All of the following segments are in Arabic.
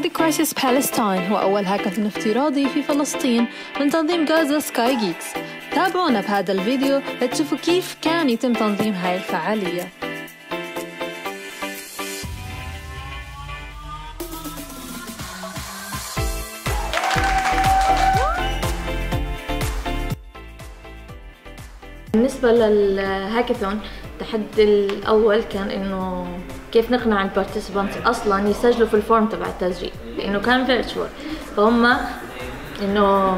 The Crisis Palestine هو أول هاكاثون افتراضي في فلسطين من تنظيم Gaza Sky Geeks تابعونا بهذا الفيديو لتشوفوا كيف كان يتم تنظيم هاي الفعالية. بالنسبة للهاكاثون التحدي الأول كان إنه كيف نقنع ال participants أصلا يسجلوا في ال form تبع التسجيل؟ لأنه كان virtual فهم إنه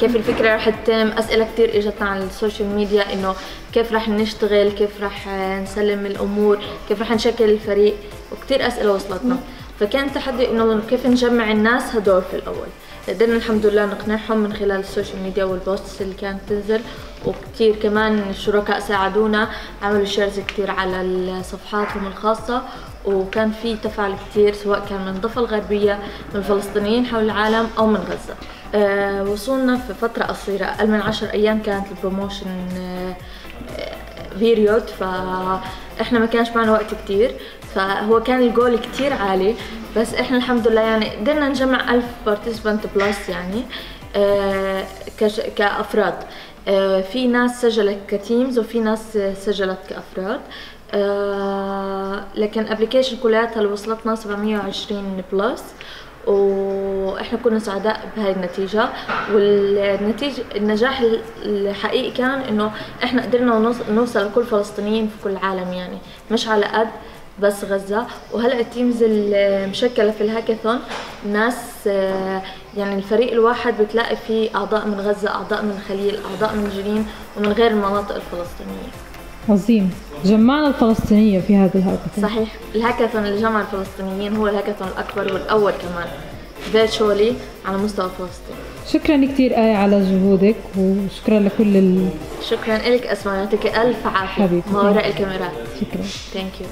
كيف الفكرة رح تتم أسئلة كتير إجتنا على ال social media إنه كيف رح نشتغل كيف رح نسلم الأمور كيف رح نشكل الفريق وكتير أسئلة وصلتنا. فكان التحدي إنه كيف نجمع الناس هدول في الأول. قدرنا الحمد لله نقنعهم من خلال ال social media وال posts اللي كانت تنزل وكتير كمان الشركاء ساعدونا عملوا shares كتير على صفحاتهم الخاصة وكان في تفاعل كتير سواء كان من الضفة الغربية من الفلسطينيين حول العالم أو من غزة. أه وصلنا في فترة قصيرة أقل من عشر أيام كانت ال promotion أه period فاحنا ما كانش معنا وقت كتير فهو كان الجول كتير عالي بس إحنا الحمد لله يعني قدرنا نجمع ألف participant plus يعني آه كأفراد. آه في ناس سجلت ك teams وفي ناس سجلت كأفراد. آه لكن application كلياتها اللي وصلتنا 720 plus وإحنا كنا سعداء بهاي النتيجة والنتيجة النجاح الحقيقي كان إنه إحنا قدرنا نوصل لكل فلسطينيين في كل العالم يعني مش على قد بس غزة. وهلأ ال teams المشكلة في الهاكاثون ناس يعني الفريق الواحد بتلاقي فيه أعضاء من غزة أعضاء من الخليل أعضاء من جنين ومن غير المناطق الفلسطينية. عظيم. جمعنا الفلسطينية في هذا الهاكاثون. صحيح. الهاكاثون اللي جمع الفلسطينيين هو الهاكاثون الأكبر والأول كمان. virtually على مستوى فلسطين شكرا كثير آية على جهودك وشكرا لكل ال... شكرا لك أسماء يعطيك ألف عافية. ما وراء الكاميرات. شكرا. thank you